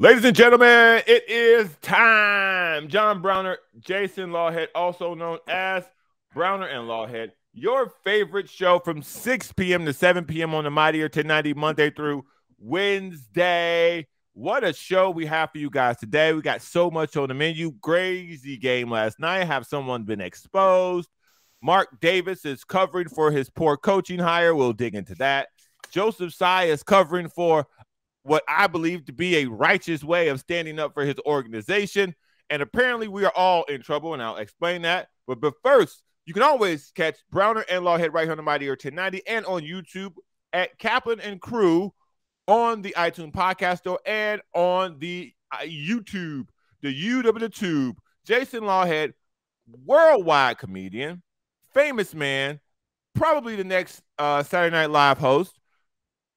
Ladies and gentlemen, it is time. John Browner, Jason Lawhead, also known as Browner and Lawhead, your favorite show from 6 p.m. to 7 p.m. on the Mightier 1090 Monday through Wednesday. What a show we have for you guys today. We got so much on the menu. Crazy game last night. Have someone been exposed? Mark Davis is covering for his poor coaching hire. We'll dig into that. Joseph Tsai is covering for what I believe to be a righteous way of standing up for his organization. And apparently, we are all in trouble, and I'll explain that. But, but first, you can always catch Browner and Lawhead right here on the Mightier 1090 and on YouTube at Kaplan and Crew on the iTunes podcast store and on the uh, YouTube, the UW Tube. Jason Lawhead, worldwide comedian, famous man, probably the next uh, Saturday Night Live host,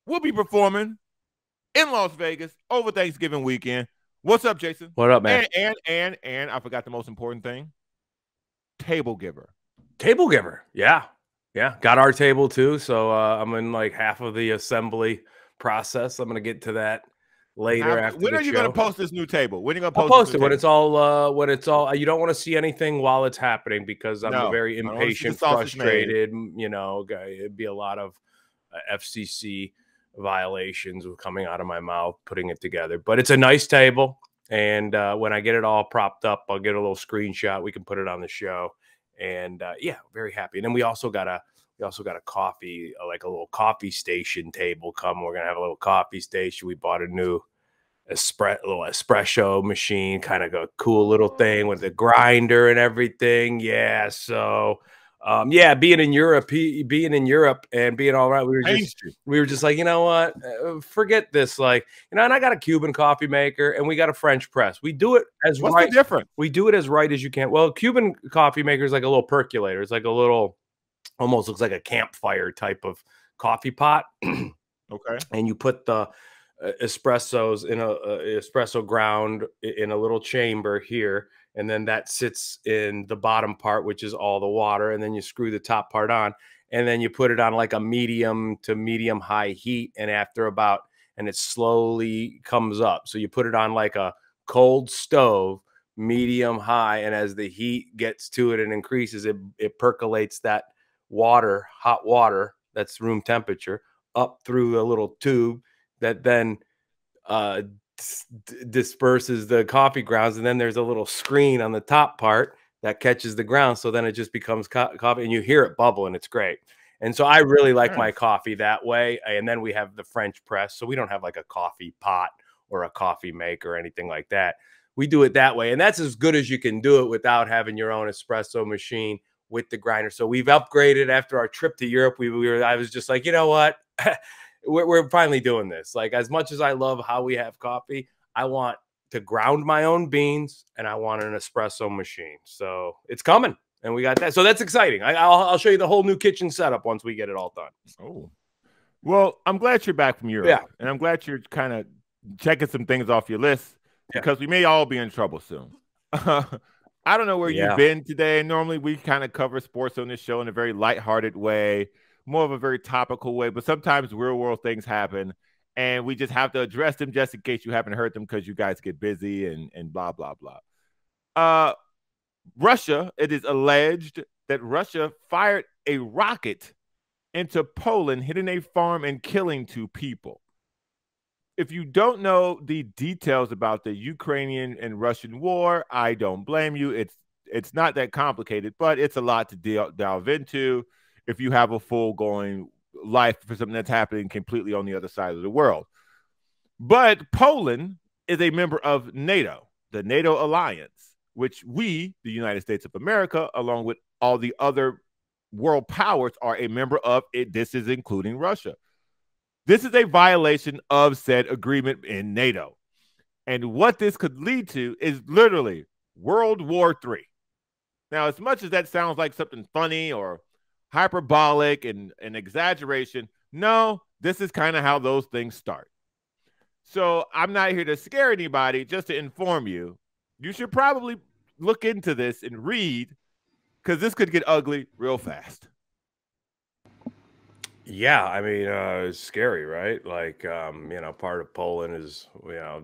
will be performing in Las Vegas over Thanksgiving weekend. What's up, Jason? What up, man? And and and, and I forgot the most important thing. Table giver. Table giver. Yeah. Yeah. Got our table too. So uh, I'm in like half of the assembly process. I'm gonna get to that later after when are you show. gonna post this new table when are you gonna post, I'll post it this when table? it's all uh when it's all you don't want to see anything while it's happening because I'm No, a very I don't wanna see the impatient, sausage made. frustrated, you know, guy. It'd be a lot of uh, FCC violations with coming out of my mouth putting it together. But it's a nice table and uh when I get it all propped up, I'll get a little screenshot. We can put it on the show. And uh yeah, very happy. And then we also got a we also got a coffee, uh, like a little coffee station table come. We're gonna have a little coffee station. We bought a new espre- little espresso machine, kind of a cool little thing with a grinder and everything. Yeah, so um, yeah, being in Europe, he, being in Europe and being all right, we were just we were just like, you know what, uh, forget this. Like, you know, and I got a Cuban coffee maker and we got a French press. We do it as What's right the difference? we do it as right as you can. Well, Cuban coffee maker is like a little percolator. It's like a little, almost looks like a campfire type of coffee pot, Okay. and you put the uh, espressos in a, a espresso ground in a little chamber here, and then that sits in the bottom part, which is all the water, and then you screw the top part on, and then you put it on like a medium to medium high heat, and after about, and it slowly comes up. So you put it on like a cold stove medium high and as the heat gets to it and increases it it percolates that water hot water that's room temperature up through a little tube that then uh disperses the coffee grounds and then there's a little screen on the top part that catches the ground so then it just becomes co- coffee and you hear it bubble and it's great. And so i really like hmm. my coffee that way and then we have the french press so we don't have like a coffee pot or a coffee maker or anything like that. We do it that way and that's as good as you can do it without having your own espresso machine with the grinder. So we've upgraded after our trip to europe we, we were i was just like you know what we're, we're finally doing this like as much as i love how we have coffee i want to ground my own beans and i want an espresso machine so it's coming and we got that so that's exciting I, I'll, I'll show you the whole new kitchen setup once we get it all done Oh. Well, I'm glad you're back from Europe. Yeah. And I'm glad you're kind of checking some things off your list Yeah. because we may all be in trouble soon. I don't know where Yeah. you've been today. Normally, we kind of cover sports on this show in a very lighthearted way, more of a very topical way, but sometimes real world things happen and we just have to address them just in case you haven't heard them because you guys get busy and, and blah, blah, blah. Uh, Russia, it is alleged that Russia fired a rocket into Poland, hitting a farm and killing two people. If you don't know the details about the Ukrainian and Russian war, I don't blame you. It's it's not that complicated, but it's a lot to deal, delve into if you have a full going life for something that's happening completely on the other side of the world. But Poland is a member of NATO, the NATO alliance, which we, the United States of America, along with all the other world powers, are a member of. It this is including Russia. This is a violation of said agreement in NATO. And what this could lead to is literally World War III. Now, as much as that sounds like something funny or hyperbolic and an exaggeration, no, this is kind of how those things start. So I'm not here to scare anybody, just to inform you. You should probably look into this and read because this could get ugly real fast. Yeah, I mean, uh, it's scary, right? Like, um, you know, part of Poland is, you know,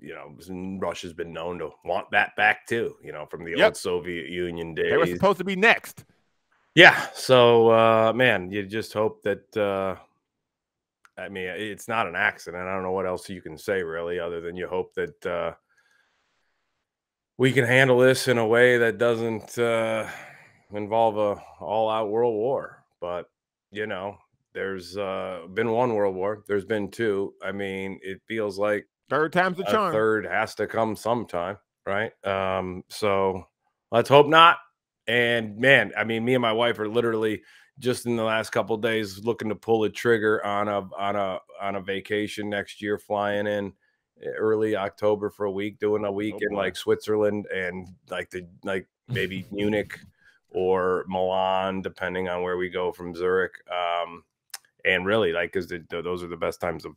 you know, Russia's been known to want that back too, you know, from the Yep. old Soviet Union days. They were supposed to be next. Yeah. So, uh, man, you just hope that. Uh, I mean, it's not an accident. I don't know what else you can say really, other than you hope that uh, we can handle this in a way that doesn't uh, involve a all-out world war. But you know, there's uh, been one world war. There's been two. I mean, it feels like Third time's the a charm. third has to come sometime, right? Um, so let's hope not. And man, I mean, me and my wife are literally just in the last couple days looking to pull a trigger on a on a on a vacation next year, flying in early October for a week, doing a week in like Switzerland and like the like maybe Munich or Milan, depending on where we go from Zurich. Um, and really, like, because those are the best times to,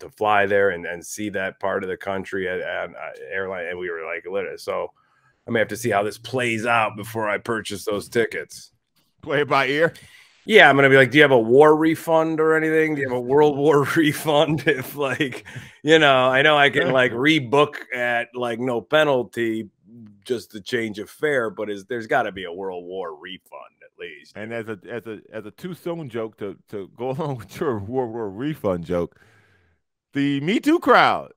to fly there and, and see that part of the country at, at uh, airline. And we were like, lit- so I may have to see how this plays out before I purchase those tickets. Play it by ear. Yeah, I'm gonna be like, do you have a war refund or anything? Do you have a World War refund? If like, you know, I know I can like rebook at like no penalty just to change a fare, but is there's got to be a World War refund at least. And as a as a as a too soon joke to to go along with your World War refund joke, the Me Too crowd.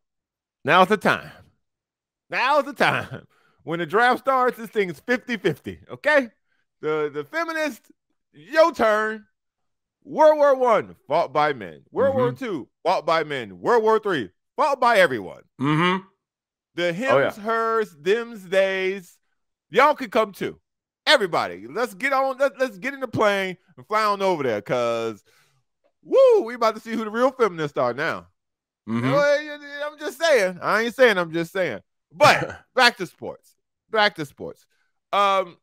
Now's the time. Now's the time. When the draft starts, this thing's 50-50. Okay? The the feminist, your turn. World War One, fought by men. World War Two, fought by men. World War Three, fought by everyone. Mm-hmm. The hims, Oh, yeah. hers, thems, days. Y'all can come too. Everybody, let's get on. Let, let's get in the plane and fly on over there, cause woo, we about to see who the real feminists are now. Mm-hmm. Well, I'm just saying. I ain't saying. I'm just saying. But back to sports. Back to sports. Um,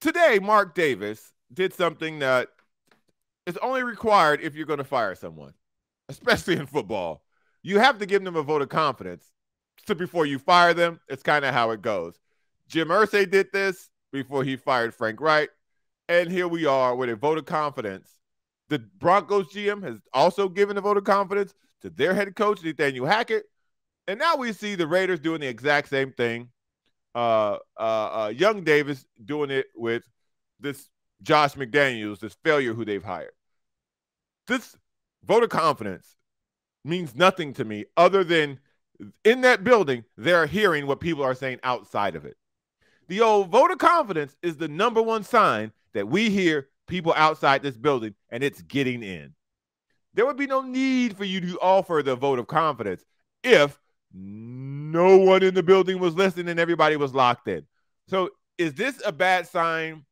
today, Mark Davis did something that is only required if you're going to fire someone, especially in football. You have to give them a vote of confidence. So before you fire them, it's kind of how it goes. Jim Irsay did this before he fired Frank Reich, and here we are with a vote of confidence. The Broncos GM has also given a vote of confidence to their head coach Nathaniel Hackett, and now we see the Raiders doing the exact same thing. Uh, uh, uh, Young Davis doing it with this Josh McDaniels, this failure who they've hired. This vote of confidence means nothing to me other than in that building, they're hearing what people are saying outside of it. The old vote of confidence is the number one sign that we hear people outside this building and it's getting in. There would be no need for you to offer the vote of confidence if no one in the building was listening and everybody was locked in. So, is this a bad sign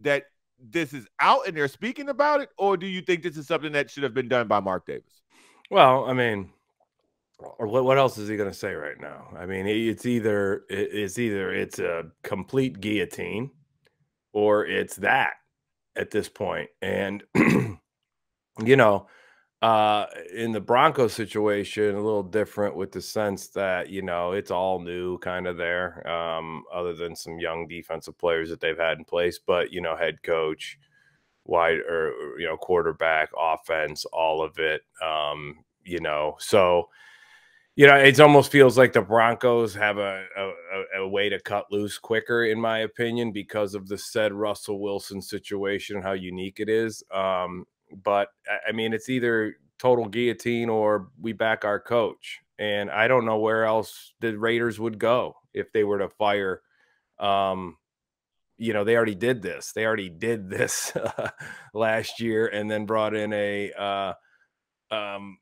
that this is out and they're speaking about it, or do you think this is something that should have been done by Mark Davis? Well, I mean, or what, what else is he going to say right now? I mean, it's either it's either it's a complete guillotine or it's that at this point. And you know, uh in the Broncos situation, a little different with the sense that, you know, it's all new kind of there, um, other than some young defensive players that they've had in place, but you know, head coach, wide or you know, quarterback, offense, all of it. Um, you know, so you know, it almost feels like the Broncos have a, a- a way to cut loose quicker, in my opinion, because of the said Russell Wilson situation and how unique it is. Um, but I- mean, it's either total guillotine or we back our coach. And I don't know where else the Raiders would go if they were to fire. Um, you know, they already did this. They already did this last year and then brought in a uh, um,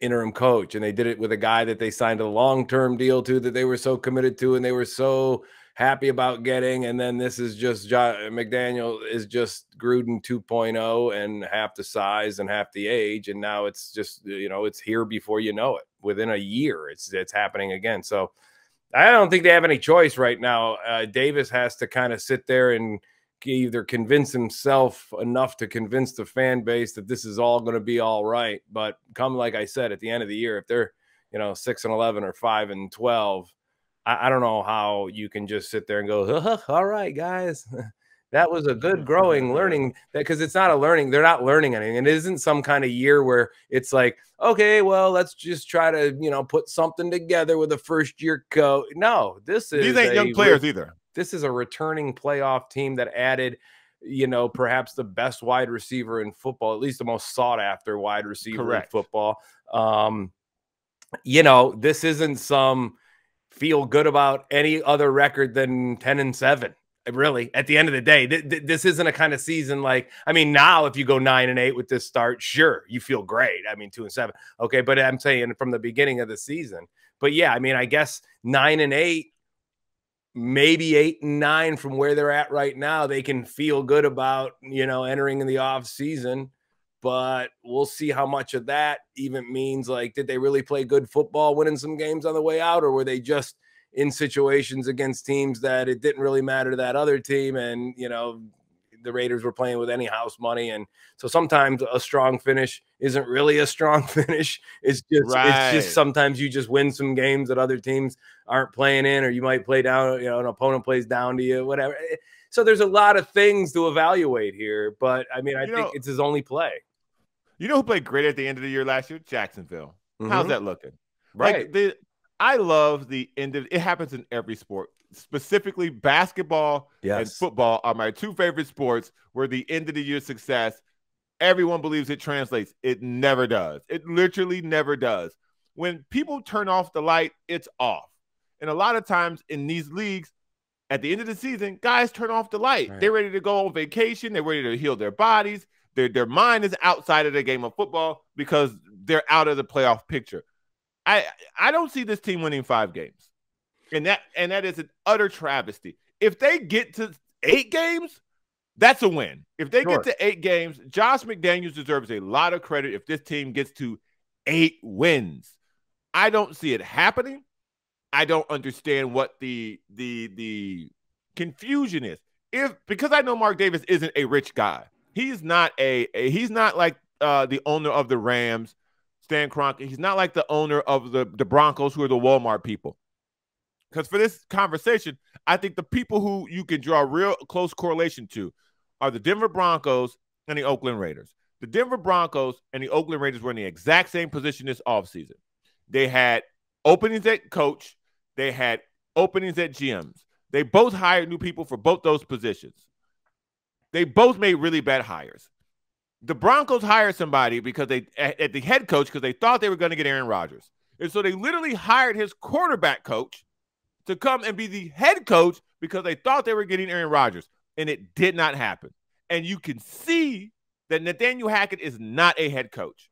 interim coach and they did it with a guy that they signed a long-term deal to that they were so committed to and they were so happy about getting and then this is just jo- McDaniel is just Gruden 2.0 and half the size and half the age and now it's just you know it's here before you know it within a year it's it's happening again so I don't think they have any choice right now uh, Davis has to kind of sit there and either convince himself enough to convince the fan base that this is all going to be all right. But come, like I said, at the end of the year, if they're, you know, six and 11 or five and 12, I, I don't know how you can just sit there and go, huh, all right, guys, that was a good growing learning that because it's not a learning they're not learning anything it isn't some kind of year where it's like okay well let's just try to you know put something together with a first year coach. No this is these ain't young players either. this is a returning playoff team that added you know perhaps the best wide receiver in football at least the most sought after wide receiver Correct. in football. Um you know this isn't some feel good about any other record than 10 and 7 really at the end of the day. Th- th- this isn't a kind of season like i mean now if you go nine and eight with this start sure you feel great. I mean two and seven okay but i'm saying from the beginning of the season. But yeah i mean i guess nine and eight maybe eight and nine from where they're at right now they can feel good about you know entering in the off season but we'll see how much of that even means like did they really play good football winning some games on the way out or were they just in situations against teams that it didn't really matter to that other team. And, you know, the Raiders were playing with any house money. And so sometimes a strong finish isn't really a strong finish. It's just, right. it's just sometimes you just win some games that other teams aren't playing in, or you might play down, you know, an opponent plays down to you, whatever. Eh, so there's a lot of things to evaluate here. But I mean, I you think know, it's his only play. You know who played great at the end of the year last year? Jacksonville. Mm-hmm. How's that looking? Right. Like the I love the end of it happens in every sport. Specifically, basketball yes. and football are my two favorite sports where the end of the year success, everyone believes it translates. It never does. It literally never does. When people turn off the light, it's off. And a lot of times in these leagues, at the end of the season, guys turn off the light. Right. They're ready to go on vacation. They're ready to heal their bodies. Their, their mind is outside of the game of football because they're out of the playoff picture. I I don't see this team winning five games, and that and that is an utter travesty. If they get to eight games, that's a win. If they sure. get to eight games, Josh McDaniels deserves a lot of credit. If this team gets to eight wins, I don't see it happening. I don't understand what the the the confusion is. If because I know Mark Davis isn't a rich guy. He's not a, a he's not like uh, the owner of the Rams Stan Kroenke. He's not like the owner of the, the Broncos, who are the Walmart people. Because for this conversation, I think the people who you can draw real close correlation to are the Denver Broncos and the Oakland Raiders. The Denver Broncos and the Oakland Raiders were in the exact same position this offseason. They had openings at coach, they had openings at GMs. They both hired new people for both those positions. They both made really bad hires the Broncos hired somebody because they at the head coach because they thought they were going to get Aaron Rodgers. And so they literally hired his quarterback coach to come and be the head coach because they thought they were getting Aaron Rodgers. And it did not happen. And you can see that Nathaniel Hackett is not a head coach.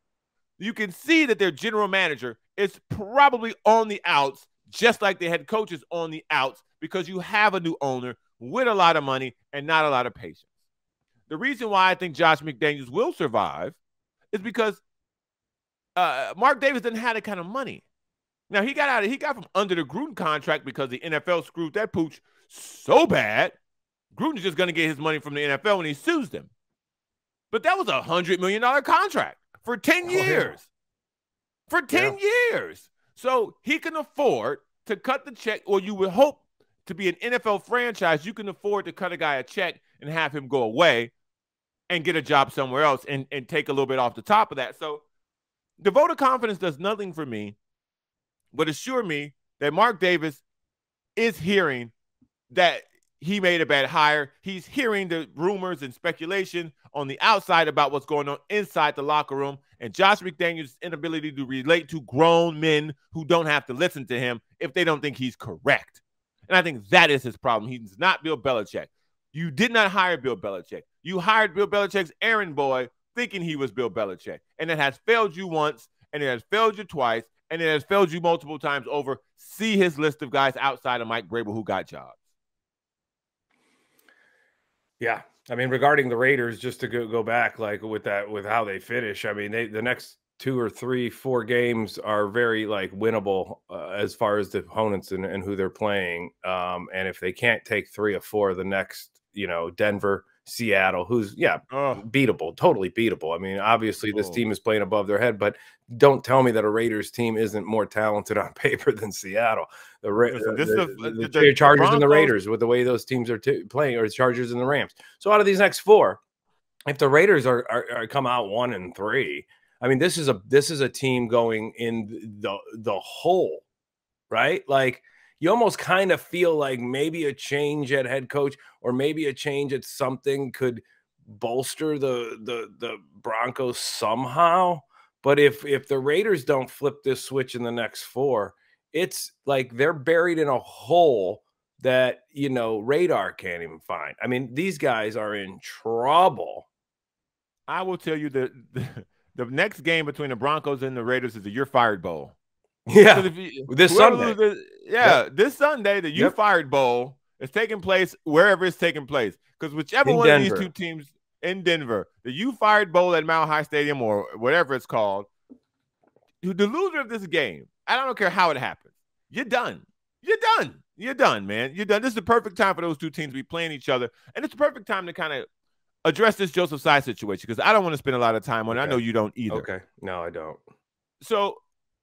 You can see that their general manager is probably on the outs, just like the head coach is on the outs, because you have a new owner with a lot of money and not a lot of patience. The reason why I think Josh McDaniels will survive is because uh, Mark Davis didn't have that kind of money. Now he got out of he got from under the Gruden contract because the NFL screwed that pooch so bad. Gruden's just going to get his money from the NFL when he sues them. But that was a hundred million dollar contract for ten oh, years. Yeah. For ten yeah. years, so he can afford to cut the check, or you would hope to be an NFL franchise, you can afford to cut a guy a check and have him go away and get a job somewhere else and, and take a little bit off the top of that. So the vote of confidence does nothing for me, but assure me that Mark Davis is hearing that he made a bad hire. He's hearing the rumors and speculation on the outside about what's going on inside the locker room. And Josh McDaniels' inability to relate to grown men who don't have to listen to him if they don't think he's correct. And I think that is his problem. He's not Bill Belichick. You did not hire Bill Belichick. You hired Bill Belichick's errand boy thinking he was Bill Belichick. And it has failed you once, and it has failed you twice, and it has failed you multiple times over. See his list of guys outside of Mike Vrabel who got jobs. Yeah. I mean, regarding the Raiders, just to go, go back, like with that, with how they finish, I mean, they the next two or three, four games are very like winnable uh, as far as the opponents and, and who they're playing. Um, and if they can't take three or four, the next you know, Denver, Seattle, who's yeah, oh. beatable, totally beatable. I mean, obviously this oh. team is playing above their head, but don't tell me that a Raiders team isn't more talented on paper than Seattle. The, uh, Listen, the, the, the, the Chargers and the Raiders with the way those teams are playing, or the Chargers and the Rams. So out of these next four, if the Raiders are, are, are come out one and three, I mean, this is a this is a team going in the the hole, right? Like you almost kind of feel like maybe a change at head coach or maybe a change at something could bolster the the the Broncos somehow. But if if the Raiders don't flip this switch in the next four, it's like they're buried in a hole that you know radar can't even find. I mean, these guys are in trouble. I will tell you that the, the next game between the Broncos and the Raiders is the You're Fired Bowl. Yeah, you, this Sunday. Loses, yeah, yep. this Sunday, the You yep. Fired Bowl is taking place wherever it's taking place. Because whichever in one Denver. of these two teams in Denver, the You Fired Bowl at Mile High Stadium or whatever it's called, the loser of this game, I don't care how it happens, you're done. You're done. You're done, man. You're done. This is the perfect time for those two teams to be playing each other. And it's the perfect time to kind of address this Joseph Tsai situation because I don't want to spend a lot of time on it. I know you don't either. Okay. No, I don't. So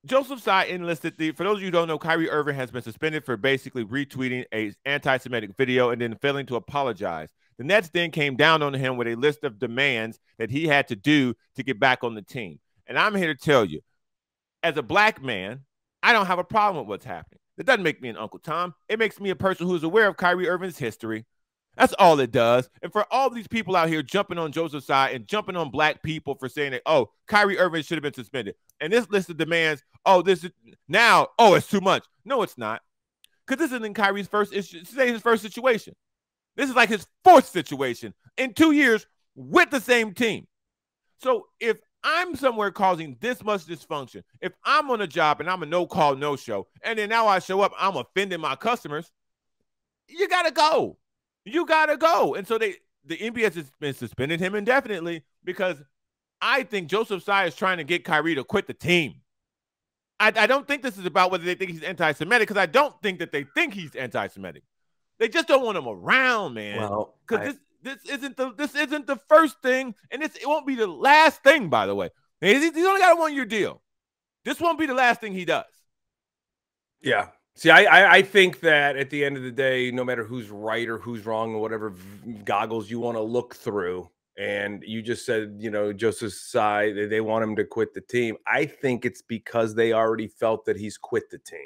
Joseph Tsai enlisted the. For those of you who don't know, Kyrie Irving has been suspended for basically retweeting a anti-Semitic video and then failing to apologize. The Nets then came down on him with a list of demands that he had to do to get back on the team. And I'm here to tell you, as a black man, I don't have a problem with what's happening. That doesn't make me an Uncle Tom. It makes me a person who's aware of Kyrie Irving's history, that's all it does. And for all these people out here jumping on Joseph's side and jumping on black people for saying that, oh, Kyrie Irving should have been suspended. And this list of demands, oh, this is now, oh, it's too much. No, it's not. Because this isn't Kyrie's first issue, say his first situation. This is like his fourth situation in two years with the same team. So if I'm somewhere causing this much dysfunction, if I'm on a job and I'm a no call, no show, and then now I show up, I'm offending my customers, you got to go you gotta go. And so they the NBA has been suspended him indefinitely because I think Joseph Tsai is trying to get Kyrie to quit the team. I, I don't think this is about whether they think he's anti-Semitic because I don't think that they think he's anti-Semitic. They just don't want him around, man. Well, because this this isn't the this isn't the first thing, and this it won't be the last thing. By the way, he's, he's only got a one year deal. This won't be the last thing he does. Yeah, See, I, I, I think that at the end of the day, no matter who's right or who's wrong or whatever goggles you want to look through, and you just said, you know, Joseph Tsai, they, they want him to quit the team. I think it's because they already felt that he's quit the team.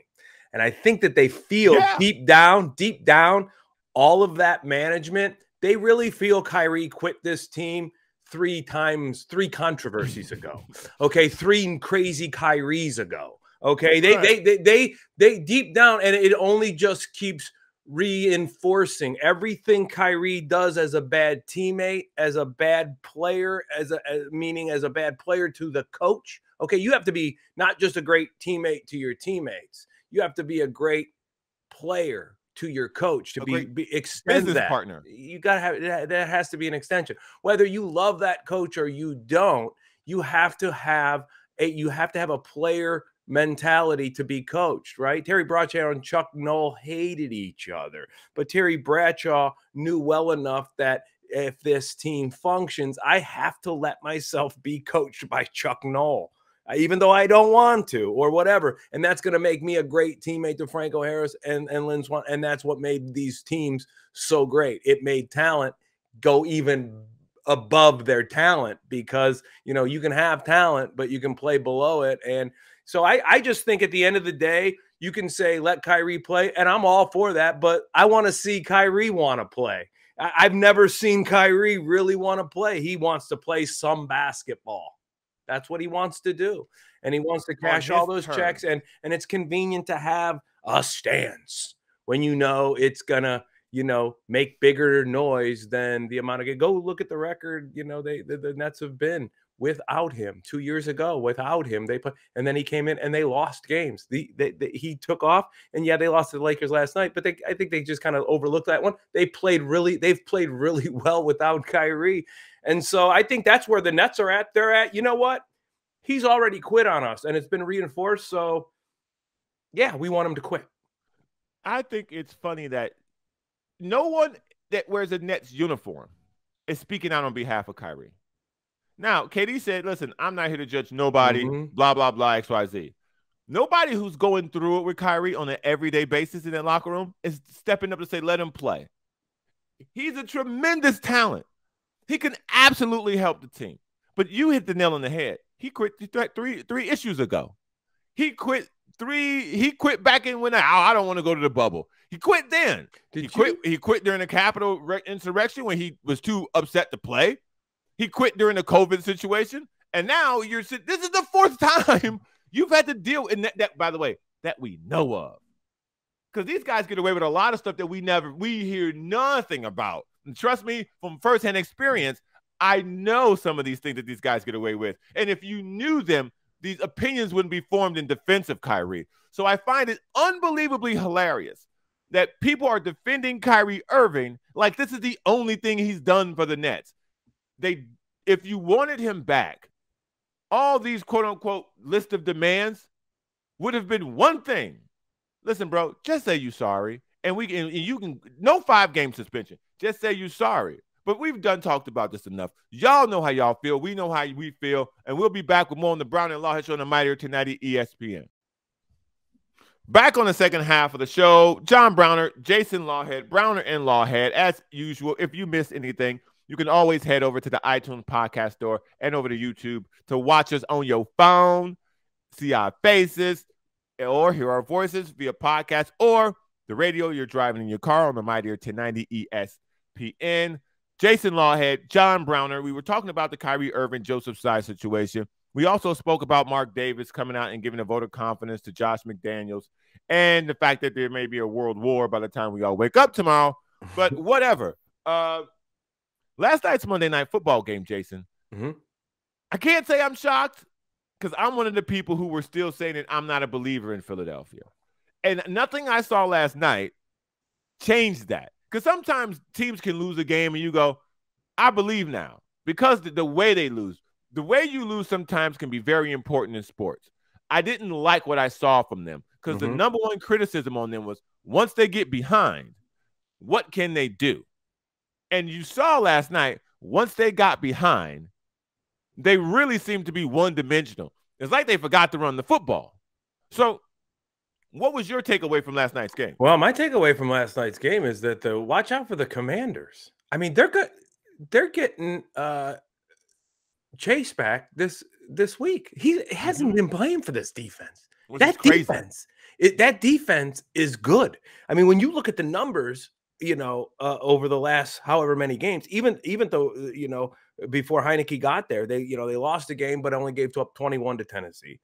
And I think that they feel yeah. deep down, deep down, all of that management, they really feel Kyrie quit this team three times, three controversies ago. Okay, three crazy Kyries ago. Okay, they, right. they they they they deep down, and it only just keeps reinforcing everything Kyrie does as a bad teammate, as a bad player, as a as, meaning as a bad player to the coach. Okay, you have to be not just a great teammate to your teammates. You have to be a great player to your coach to be, be extend that partner. You got to have that has to be an extension. Whether you love that coach or you don't, you have to have a you have to have a player mentality to be coached, right? Terry Bradshaw and Chuck Noll hated each other, but Terry Bradshaw knew well enough that if this team functions, I have to let myself be coached by Chuck Noll, uh, even though I don't want to or whatever. And that's going to make me a great teammate to Franco Harris and, and Lynn Swann. And that's what made these teams so great. It made talent go even above their talent because, you know, you can have talent, but you can play below it. And so I, I just think at the end of the day, you can say let Kyrie play, and I'm all for that. But I want to see Kyrie want to play. I, I've never seen Kyrie really want to play. He wants to play some basketball. That's what he wants to do, and he wants to cash all those checks. and And it's convenient to have a stance when you know it's gonna you know, make bigger noise than the amount of go look at the record. You know, they the, the Nets have been without him two years ago. Without him, they put, and then he came in and they lost games. The, they, he took off, and yeah, they lost to the Lakers last night. But they, I think they just kind of overlooked that one. They played really, they've played really well without Kyrie, and so I think that's where the Nets are at. They're at, you know what? He's already quit on us, and it's been reinforced. So, yeah, we want him to quit. I think it's funny that no one that wears a Nets uniform is speaking out on behalf of Kyrie. Now, KD said, listen, I'm not here to judge nobody, mm-hmm. blah, blah, blah, XYZ. Nobody who's going through it with Kyrie on an everyday basis in that locker room is stepping up to say, let him play. He's a tremendous talent. He can absolutely help the team. But you hit the nail on the head. He quit three three issues ago. He quit three. He quit back in when I, oh, I don't want to go to the bubble. He quit then. Did he you? quit. He quit during the Capitol insurrection when he was too upset to play. He quit during the COVID situation, and now you're. This is the fourth time you've had to deal. in that, that by the way, that we know of, because these guys get away with a lot of stuff that we never, we hear nothing about. And trust me, from firsthand experience, I know some of these things that these guys get away with. And if you knew them, these opinions wouldn't be formed in defense of Kyrie. So I find it unbelievably hilarious that people are defending Kyrie Irving like this is the only thing he's done for the Nets. They if you wanted him back, all these quote unquote list of demands would have been one thing. Listen, bro, just say you sorry. And we can and you can no five game suspension. Just say you sorry. But we've done talked about this enough. Y'all know how y'all feel. We know how we feel. And we'll be back with more on the Brown and Lawhead Show on the Mightier 1090 ESPN. Back on the second half of the show, John Browner, Jason Lawhead, Browner and Lawhead. As usual, if you missed anything, you can always head over to the iTunes podcast store and over to YouTube to watch us on your phone, see our faces, or hear our voices via podcast or the radio you're driving in your car on the Mightier 1090 ESPN. Jason Lawhead, John Browner. We were talking about the Kyrie Irving, Joseph Tsai situation. We also spoke about Mark Davis coming out and giving a vote of confidence to Josh McDaniels and the fact that there may be a world war by the time we all wake up tomorrow. But whatever. Uh, last night's Monday night football game, Jason. Mm-hmm. I can't say I'm shocked because I'm one of the people who were still saying that I'm not a believer in Philadelphia. And nothing I saw last night changed that. Because sometimes teams can lose a game and you go, I believe now. Because the, the way they lose, the way you lose sometimes can be very important in sports. I didn't like what I saw from them because mm-hmm. the number one criticism on them was once they get behind, what can they do? And you saw last night, once they got behind, they really seemed to be one dimensional. It's like they forgot to run the football. So what was your takeaway from last night's game? Well, my takeaway from last night's game is that the watch out for the Commanders. I mean, they're good. They're getting uh Chase back this this week. He hasn't mm-hmm. been playing for this defense. Which that defense, it, that defense is good. I mean, when you look at the numbers, you know, uh, over the last however many games, even even though uh, you know before Heinicke got there, they you know they lost the game but only gave up twenty one to Tennessee.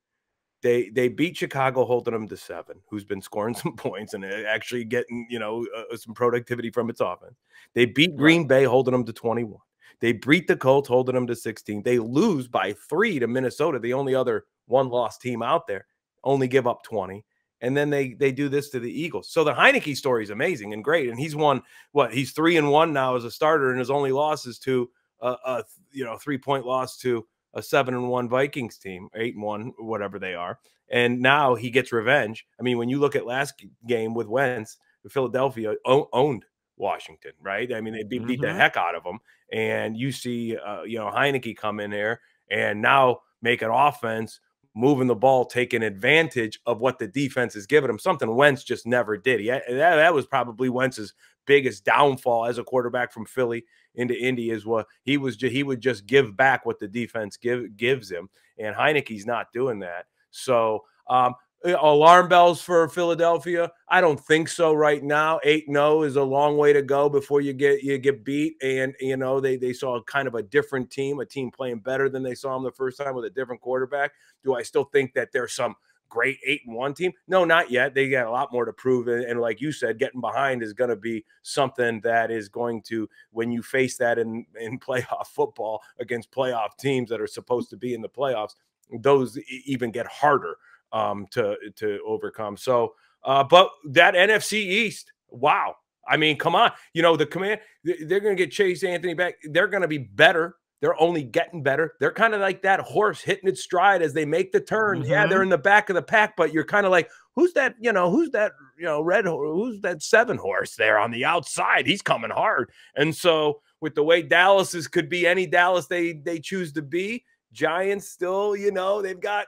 They they beat Chicago, holding them to seven, who's been scoring some points and uh, actually getting you know uh, some productivity from its offense. They beat Green Bay, holding them to twenty one. They beat the Colts, holding them to sixteen. They lose by three to Minnesota, the only other one loss team out there. Only give up twenty and then they they do this to the Eagles. So the Heinicke story is amazing and great, and he's won what he's three and one now as a starter, and his only loss is to a, a you know three point loss to a seven and one Vikings team, eight and one, whatever they are. And now he gets revenge. I mean, when you look at last game with Wentz, Philadelphia owned Washington, right? I mean, they beat, beat the mm-hmm. heck out of them. And you see, uh, you know, Heinicke come in there and now make an offense, moving the ball, taking advantage of what the defense is giving him. Something Wentz just never did. He, that, that was probably Wentz's biggest downfall as a quarterback from Philly into Indy is what he was. He would just give back what the defense give gives him, and Heinicke's not doing that. So. Um, Uh, alarm bells for Philadelphia? I don't think so right now. 8-0 is a long way to go before you get you get beat and you know they they saw kind of a different team, a team playing better than they saw them the first time with a different quarterback. Do I still think that there's some great eight and one team? No, not yet. They got a lot more to prove. And, and like you said, getting behind is going to be something that is going to, when you face that in, in playoff football against playoff teams that are supposed to be in the playoffs, those even get harder um, to to overcome. So, uh, but that NFC East, wow. I mean, come on. You know, the command, they're going to get Chase Anthony back. They're going to be better they're only getting better. They're kind of like that horse hitting its stride as they make the turn. Mm-hmm. Yeah, they're mm-hmm. in the back of the pack, but you're kind of like, who's that? You know, who's that? You know, red. Who's that seven horse there on the outside? He's coming hard. And so with the way Dallas is, could be any Dallas they they choose to be. Giants still, you know, they've got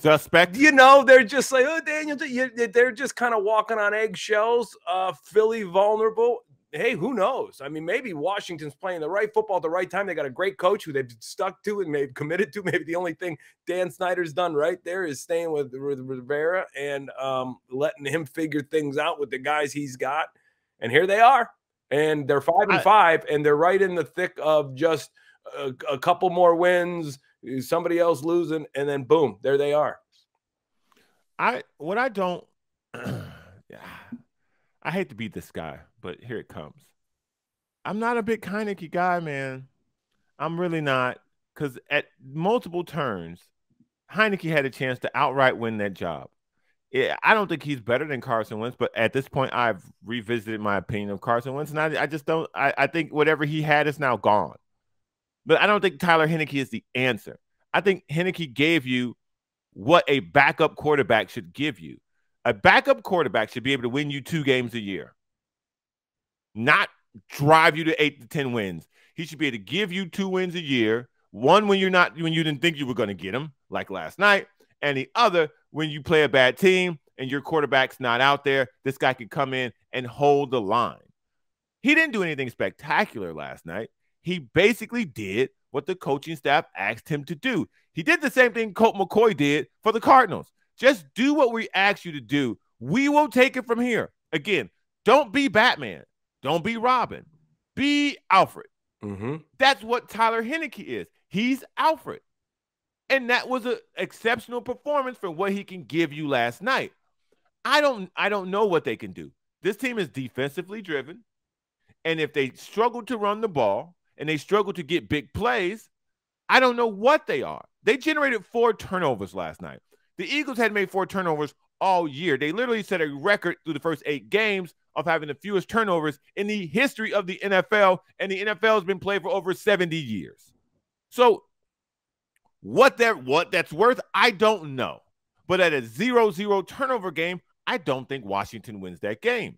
suspect. You know, they're just like, oh, Daniel, they're just kind of walking on eggshells. Uh, Philly vulnerable. Hey, who knows? I mean, maybe Washington's playing the right football at the right time. They got a great coach who they've stuck to and they've committed to. Maybe the only thing Dan Snyder's done right there is staying with, with Rivera and um, letting him figure things out with the guys he's got. And here they are, and they're five and I, five, and they're right in the thick of just a, a couple more wins somebody else losing, and then boom, there they are. I what I don't I hate to beat this guy, but here it comes. I'm not a big Heinicke guy, man. I'm really not. Because at multiple turns, Heinicke had a chance to outright win that job. I don't think he's better than Carson Wentz, but at this point, I've revisited my opinion of Carson Wentz, and I, I just don't. I, I think whatever he had is now gone. But I don't think Tyler Heinicke is the answer. I think Heinicke gave you what a backup quarterback should give you. A backup quarterback should be able to win you two games a year, not drive you to eight to 10 wins. He should be able to give you two wins a year. One when you're not, when you didn't think you were going to get them, like last night, and the other when you play a bad team and your quarterback's not out there. This guy can come in and hold the line. He didn't do anything spectacular last night he basically did what the coaching staff asked him to do. He did the same thing Colt McCoy did for the Cardinals. Just do what we ask you to do. We will take it from here. Again, don't be Batman. Don't be Robin. Be Alfred. Mm-hmm. That's what Tyler Heinicke is. He's Alfred. And that was an exceptional performance for what he can give you last night. I don't I don't know what they can do. This team is defensively driven. And if they struggle to run the ball, and they struggle to get big plays, I don't know what they are. They generated four turnovers last night. The Eagles had made four turnovers all year. They literally set a record through the first eight games of having the fewest turnovers in the history of the NFL, and the NFL has been played for over 70 years. So, what that what that's worth, I don't know. But at a zero-zero turnover game, I don't think Washington wins that game.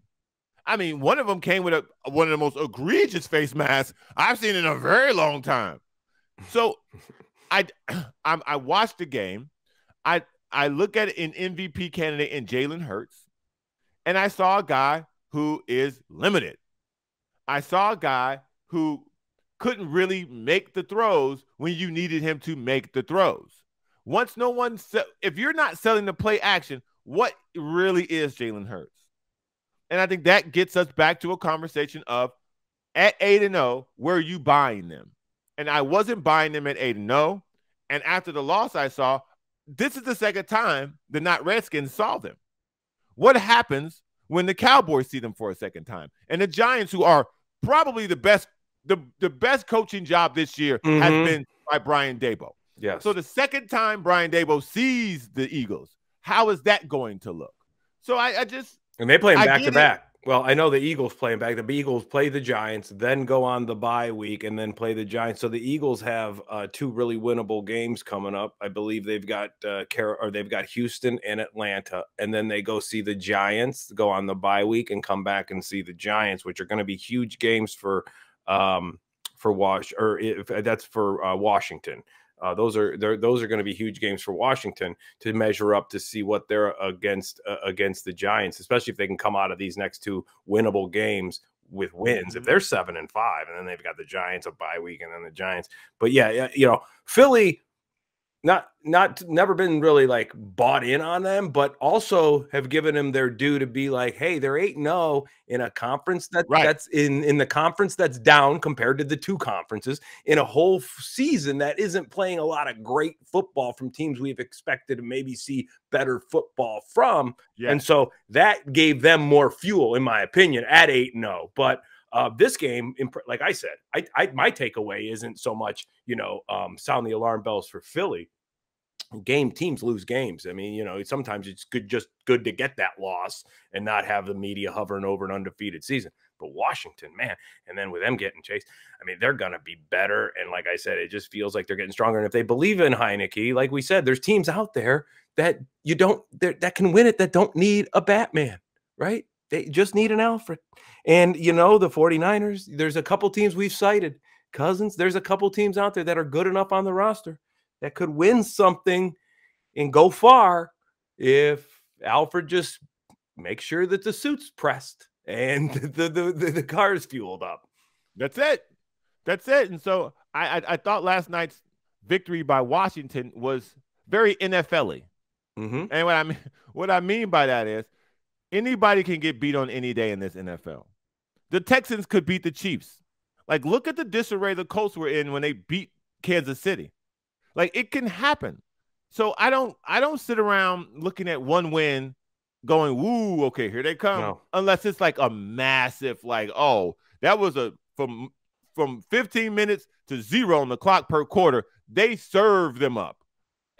I mean, one of them came with a one of the most egregious face masks I've seen in a very long time. So I I, I watched the game. I I look at an MVP candidate in Jalen Hurts, and I saw a guy who is limited. I saw a guy who couldn't really make the throws when you needed him to make the throws. Once no one, if you're not selling the play action, what really is Jalen Hurts? And I think that gets us back to a conversation of at 8 and 0, where are you buying them? And I wasn't buying them at 8 and 0. And after the loss I saw, this is the second time the not Redskins saw them. What happens when the Cowboys see them for a second time? And the Giants, who are probably the best, the, the best coaching job this year mm-hmm. has been by Brian Daboll. Yes. So the second time Brian Daboll sees the Eagles, how is that going to look? So I, I just and they play them back to back. Well, I know the Eagles playing back. The Eagles play the Giants, then go on the bye week, and then play the Giants. So the Eagles have uh, two really winnable games coming up. I believe they've got uh, Car- or they've got Houston and Atlanta, and then they go see the Giants, go on the bye week, and come back and see the Giants, which are going to be huge games for um, for Wash or if that's for uh, Washington. Uh, those are those are going to be huge games for Washington to measure up to see what they're against uh, against the Giants, especially if they can come out of these next two winnable games with wins. If mm-hmm. they're seven and five, and then they've got the Giants a bye week, and then the Giants. But yeah, you know, Philly not not never been really like bought in on them, but also have given them their due to be like, hey, they're eight no oh in a conference that right. that's in in the conference that's down compared to the two conferences in a whole season that isn't playing a lot of great football from teams we've expected to maybe see better football from, yeah. and so that gave them more fuel, in my opinion, at eight no. Oh. But uh, this game, like I said, I, I, my takeaway isn't so much you know um, sound the alarm bells for Philly. Game teams lose games. I mean, you know, sometimes it's good, just good to get that loss and not have the media hovering over an undefeated season. But Washington, man, and then with them getting chased, I mean, they're to be better. And like I said, it just feels like they're getting stronger. And if they believe in Heinicke, like we said, there's teams out there that you don't that can win it that don't need a Batman, right? They just need an Alfred. And you know, the 49ers, there's a couple teams we've cited. Cousins, there's a couple teams out there that are good enough on the roster that could win something and go far if Alfred just makes sure that the suit's pressed and the the, the, the car is fueled up. That's it. That's it. And so I, I, I thought last night's victory by Washington was very NFL-y. Mm-hmm. And what I mean what I mean by that is anybody can get beat on any day in this NFL. The Texans could beat the Chiefs. Like, look at the disarray the Colts were in when they beat Kansas City. Like, it can happen. So I don't I don't sit around looking at one win going, woo, okay, here they come. No. Unless it's like a massive, like, oh, that was a from from 15 minutes to zero on the clock per quarter, they serve them up.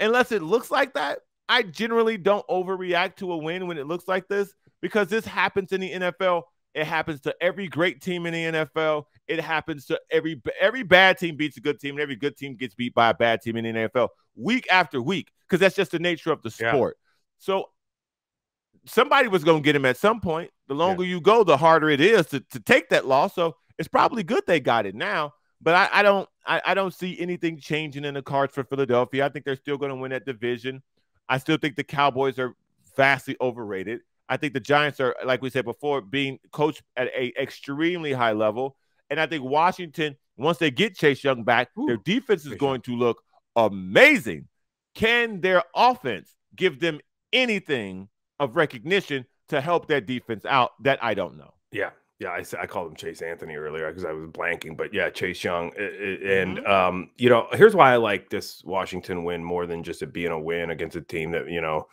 Unless it looks like that, I generally don't overreact to a win when it looks like this because this happens in the NFL. It happens to every great team in the NFL. It happens to every every bad team beats a good team, and every good team gets beat by a bad team in the NFL week after week because that's just the nature of the Yeah. sport. So somebody was going to get him at some point. The longer you go, the harder it is to, to take that loss. So it's probably good they got it now. But I, I don't I, I don't see anything changing in the cards for Philadelphia. I think they're still going to win that division. I still think the Cowboys are vastly overrated. I think the Giants are, like we said before, being coached at a extremely high level. And I think Washington, once they get Chase Young back, Ooh, their defense is going to look amazing. Can their offense give them anything of recognition to help that defense out? That I don't know. Yeah. Yeah, I, I called him Chase Anthony earlier because I was blanking, but yeah, Chase Young. I- I- And um, you know, here's why I like this Washington win more than just it being a win against a team that you know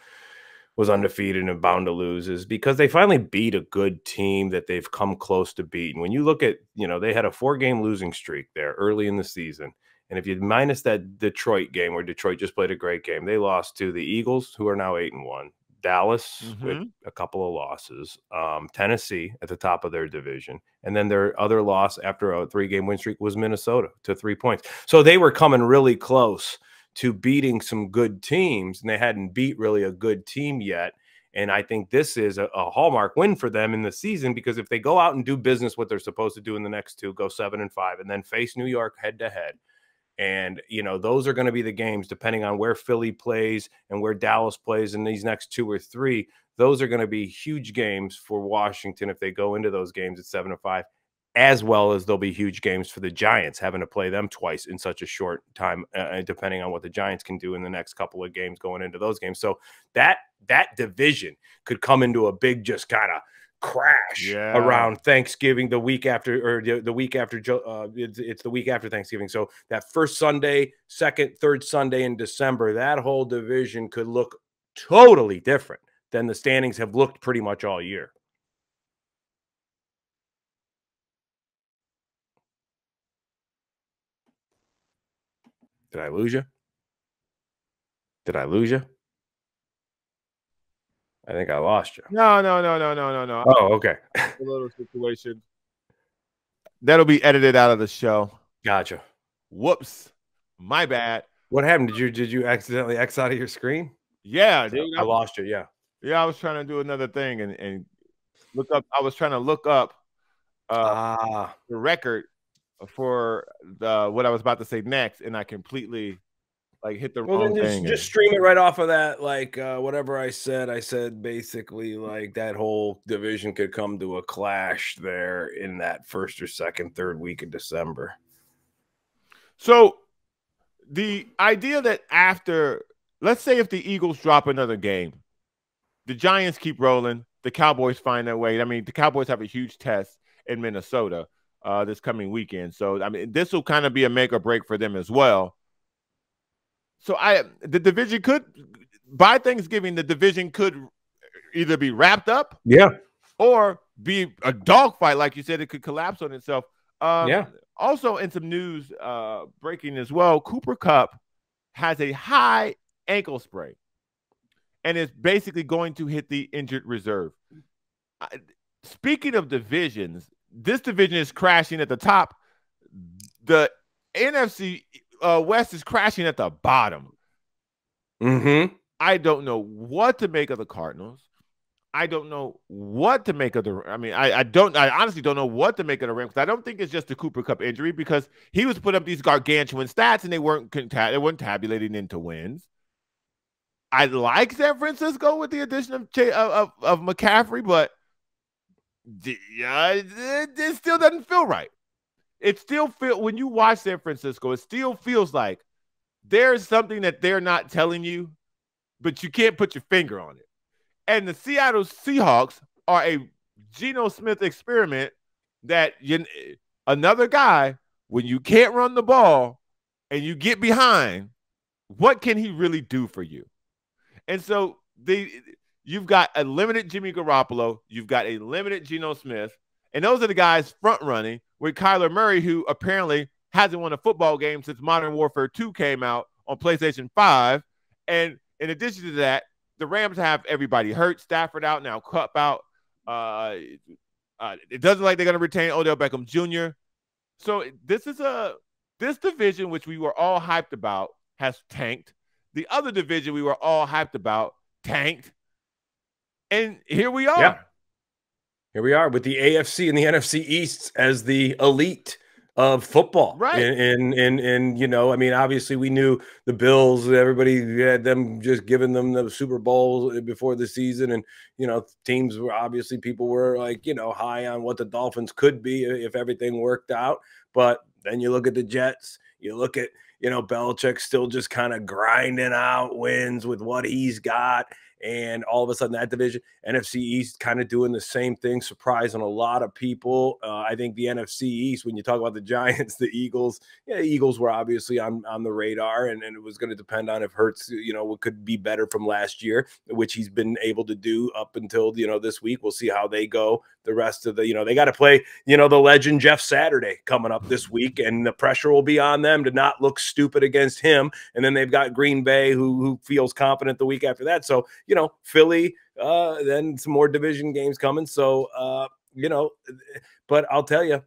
was undefeated and bound to lose, is because they finally beat a good team that they've come close to beating. When you look at, you know, they had a four game losing streak there early in the season, and if you minus that Detroit game where Detroit just played a great game, they lost to the Eagles, who are now eight and one. Dallas with Mhm. a couple of losses, um, Tennessee at the top of their division, and then their other loss after a three-game win streak was Minnesota to three points. So they were coming really close to beating some good teams, and they hadn't beat really a good team yet. And I think this is a, a hallmark win for them in the season because if they go out and do business what they're supposed to do in the next two, go seven and five, and then face New York head to head, and you know, those are going to be the games depending on where Philly plays and where Dallas plays in these next two or three. Those are going to be huge games for Washington if they go into those games at seven to five, as well as there'll be huge games for the Giants having to play them twice in such a short time, uh, depending on what the Giants can do in the next couple of games going into those games. So that that division could come into a big just kind of crash Yeah. around Thanksgiving, the week after, or the, the week after. Uh, it's, it's the week after Thanksgiving. So that first Sunday, second, third Sunday in December, that whole division could look totally different than the standings have looked pretty much all year. Did I lose you? Did I lose you? I think I lost you. No, no, no, no, no, no, no. Oh, okay. A little situation. That'll be edited out of the show. Gotcha. Whoops. My bad. What happened? Did you did you accidentally X out of your screen? Yeah, dude. I lost you. Yeah. Yeah, I was trying to do another thing and, and look up. I was trying to look up uh, Ah, the record for the what I was about to say next, and I completely like hit the well wrong then just, thing. just stream it right off of that. Like uh, whatever I said, I said basically like that whole division could come to a clash there in that first or second, third week of December. So the idea that after, let's say if the Eagles drop another game, the Giants keep rolling, the Cowboys find their way. I mean, the Cowboys have a huge test in Minnesota uh, this coming weekend. So I mean, this will kind of be a make or break for them as well. So I the division could by Thanksgiving, the division could either be wrapped up Yeah. or be a dogfight, like you said, it could collapse on itself. Um, Yeah. Also, in some news uh, breaking as well, Cooper Kupp has a high ankle spray, and is basically going to hit the injured reserve. I, speaking of divisions, this division is crashing at the top. The NFC uh, West is crashing at the bottom. Mm-hmm. I don't know what to make of the Cardinals. I don't know what to make of the. I mean, I, I don't. I honestly don't know what to make of the Rams. I don't think it's just the Cooper Kupp injury because he was putting up these gargantuan stats and they weren't they weren't tabulating into wins. I like San Francisco with the addition of of, of McCaffrey, but uh, it, it still doesn't feel right. It still feel when you watch San Francisco, it still feels like there's something that they're not telling you, but you can't put your finger on it. And the Seattle Seahawks are a Geno Smith experiment that you, another guy, when you can't run the ball and you get behind, what can he really do for you? And so they you've got a limited Jimmy Garoppolo, you've got a limited Geno Smith, and those are the guys front running with Kyler Murray, who apparently hasn't won a football game since Modern Warfare 2 came out on PlayStation 5. And in addition to that, the Rams have everybody hurt. Stafford out now, Kupp out. Uh, uh, it doesn't like they're going to retain Odell Beckham Jr. So this is a this division which we were all hyped about has tanked. The other division we were all hyped about tanked, and here we are. Yeah. Here we are with the AFC and the NFC East as the elite of football. Right. And, and, and, you know, I mean, obviously we knew the Bills, everybody had them just giving them the Super Bowl before the season. And, you know, teams were obviously people were like, you know, high on what the Dolphins could be if everything worked out. But then you look at the Jets, you look at, you know, Belichick still just kind of grinding out wins with what he's got and all of a sudden that division NFC East kind of doing the same thing, surprising a lot of people. Uh, I think the NFC East, when you talk about the Giants, the Eagles, yeah, Eagles were obviously on on the radar, and, and it was going to depend on if Hurts, you know, what could be better from last year, which he's been able to do up until you know this week. We'll see how they go. The rest of the, you know, they got to play, you know, the legend Jeff Saturday coming up this week, and the pressure will be on them to not look stupid against him. And then they've got Green Bay, who who feels confident the week after that. So you know, Philly, uh, then some more division games coming. So, uh, you know, but I'll tell you,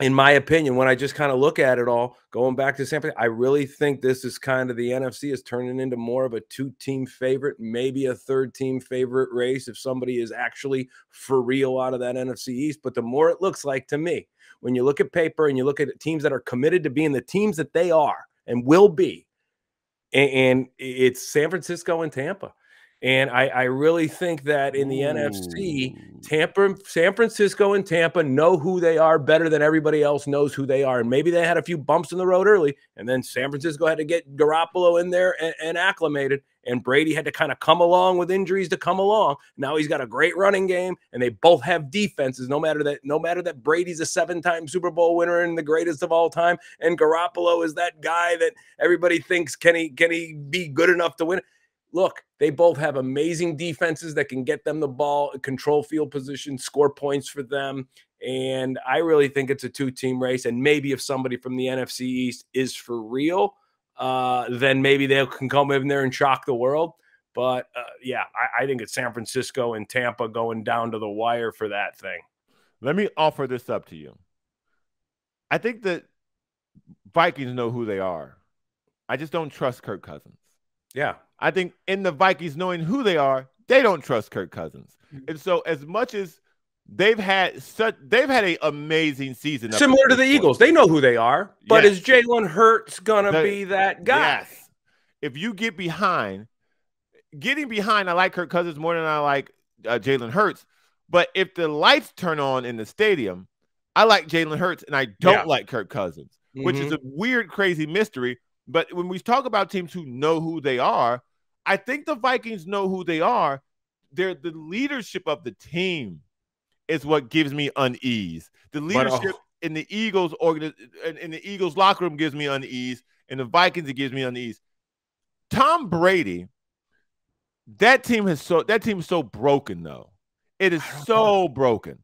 in my opinion, when I just kind of look at it all, going back to San Francisco, I really think this is kind of the NFC is turning into more of a two team favorite, maybe a third team favorite race if somebody is actually for real out of that NFC East. But the more it looks like to me, when you look at paper and you look at teams that are committed to being the teams that they are and will be, and, and it's San Francisco and Tampa. And I, I really think that in the Ooh. NFC, Tampa, San Francisco, and Tampa know who they are better than everybody else knows who they are. And maybe they had a few bumps in the road early, and then San Francisco had to get Garoppolo in there and, and acclimated. And Brady had to kind of come along with injuries to come along. Now he's got a great running game, and they both have defenses. No matter that, no matter that Brady's a seven-time Super Bowl winner and the greatest of all time, and Garoppolo is that guy that everybody thinks can he can he be good enough to win look, they both have amazing defenses that can get them the ball, control field position, score points for them. And I really think it's a two team race. And maybe if somebody from the NFC East is for real, uh, then maybe they can come in there and shock the world. But uh, yeah, I, I think it's San Francisco and Tampa going down to the wire for that thing. Let me offer this up to you. I think that Vikings know who they are. I just don't trust Kirk Cousins. Yeah. I think in the Vikings knowing who they are, they don't trust Kirk Cousins. Mm-hmm. And so as much as they've had such they've had an amazing season. Similar to the point. Eagles. They know who they are, but yes. is Jalen Hurts gonna the, be that guy? Yes. If you get behind, getting behind, I like Kirk Cousins more than I like uh, Jalen Hurts. But if the lights turn on in the stadium, I like Jalen Hurts and I don't yeah. like Kirk Cousins, mm-hmm. which is mm-hmm. a weird, crazy mystery. But when we talk about teams who know who they are, I think the Vikings know who they are. They're the leadership of the team is what gives me unease. The uh, leadership but, oh. in the Eagles organ in the Eagles locker room gives me unease, and the Vikings it gives me unease. Tom Brady, that team has so that team is so broken though. It is so know. broken.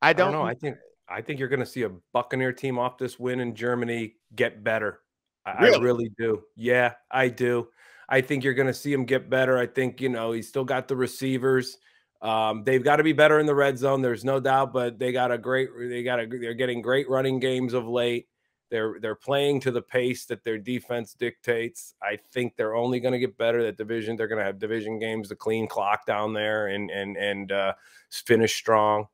I don't, I don't know. I think I think you're going to see a Buccaneer team off this win in Germany get better. Really? I really do. Yeah, I do. I think you're going to see him get better. I think, you know, he's still got the receivers. Um, they've got to be better in the red zone. There's no doubt, but they got a great, they got a, they're getting great running games of late. They're they're playing to the pace that their defense dictates. I think they're only going to get better. That division, they're going to have division games, the clean clock down there, and and and uh, finish strong.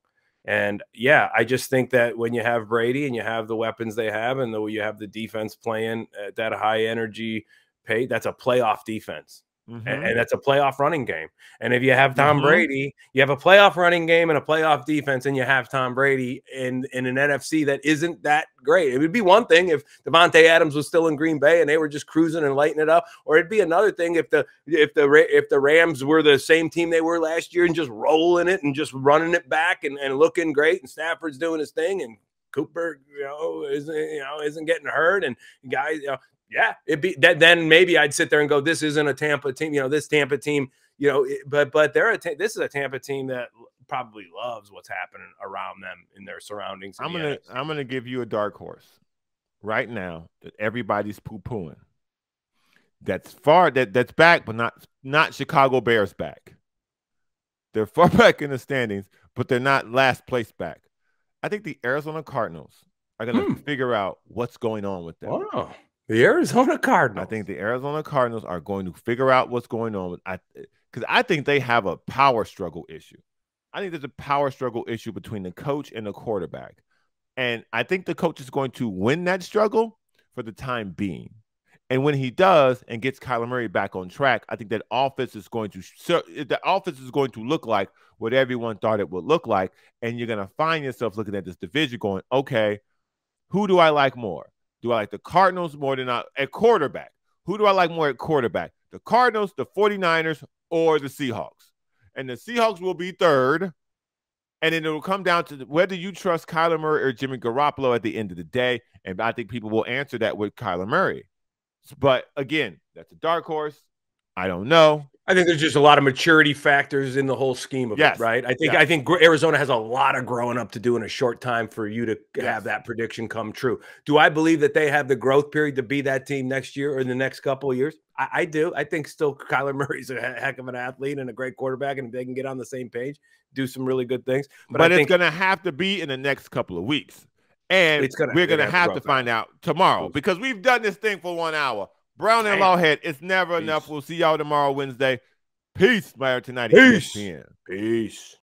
And yeah, I just think that when you have Brady and you have the weapons they have, and though you have the defense playing at that high energy pace, that's a playoff defense. Mm-hmm. And, and, that's a playoff running game. And if you have Tom mm-hmm. Brady, you have a playoff running game and a playoff defense, and you have Tom Brady in, in an NFC that isn't that great. It would be one thing if Davante Adams was still in Green Bay and they were just cruising and lighting it up, or it'd be another thing if the if the if the Rams were the same team they were last year and just rolling it and just running it back and, and looking great, and Stafford's doing his thing and Cooper, you know, isn't you know isn't getting hurt, and guys, you know, yeah, it'd be that. Then maybe I'd sit there and go, "This isn't a Tampa team." You know, this Tampa team. You know, but but they're a this is a Tampa team that probably loves what's happening around them in their surroundings. I'm gonna. I'm gonna give you a dark horse right now that everybody's poo pooing. That's far that that's back, but not not Chicago Bears back. They're far back in the standings, but they're not last place back. I think the Arizona Cardinals are to hmm. figure out what's going on with them. Wow. The Arizona Cardinals. I think the Arizona Cardinals are going to figure out what's going on with I because I think they have a power struggle issue. I think there's a power struggle issue between the coach and the quarterback. And I think the coach is going to win that struggle for the time being. And when he does and gets Kyler Murray back on track, I think that offense is going to the offense is going to look like what everyone thought it would look like. And you're going to find yourself looking at this division going, okay, who do I like more? Do I like the Cardinals more than I, at quarterback? Who do I like more at quarterback? The Cardinals, the 49ers, or the Seahawks? And the Seahawks will be third. And then it will come down to whether you trust Kyler Murray or Jimmy Garoppolo at the end of the day. And I think people will answer that with Kyler Murray. But again, that's a dark horse. I don't know. I think there's just a lot of maturity factors in the whole scheme of yes. it, right? I think yes. I think Arizona has a lot of growing up to do in a short time for you to yes. have that prediction come true. Do I believe that they have the growth period to be that team next year or in the next couple of years? I, I do. I think still Kyler Murray's a heck of an athlete and a great quarterback, and if they can get on the same page, do some really good things. But, but it's going to have to be in the next couple of weeks, and gonna, we're going to have to find out tomorrow mm-hmm. because we've done this thing for one hour. Browner and Lawhead, it's never Peace. enough. We'll see y'all tomorrow, Wednesday. Peace, Mayor tonight. Peace. Peace.